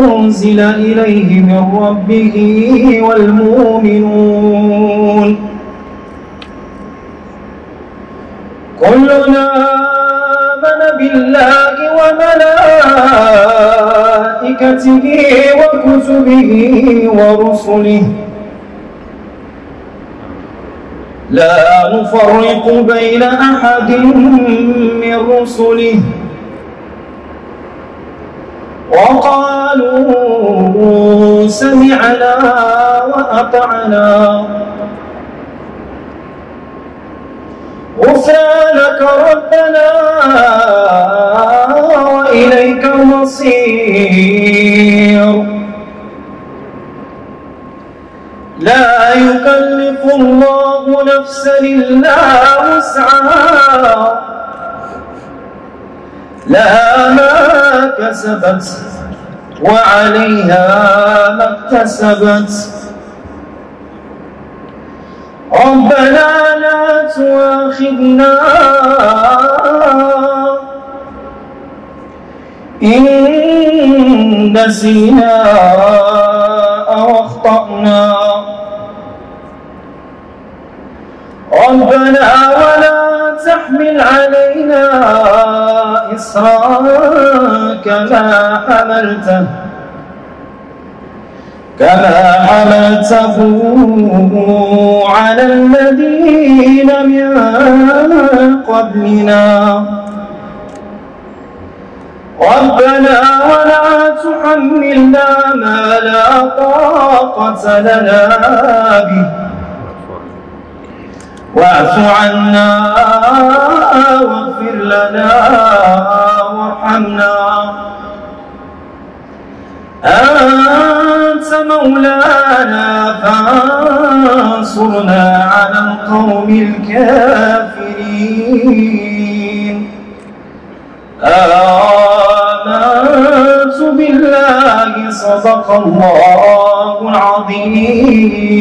أنزل إليه من ربه والمؤمنون. كلنا آمن بالله وملائكته وكتبه ورسله. لا نفرق بين أحد من رسله. وقالوا سمعنا وأطعنا. غفرانك ربنا وإليك المصير. لا يكلف الله نفسا إلا وسعها. لها ما كسبت وعليها ما اكتسبت. ربنا لا تواخذنا إن نسينا أو أخطأنا. ربنا ولا تحمل علينا إصرا كما حملته. كما حملته على الذين من قبلنا. ربنا ولا تحملنا ما لا طاقة لنا به. واعف عنا أنت مولانا فانصرنا على القوم الكافرين. آمنت بالله صدق الله العظيم.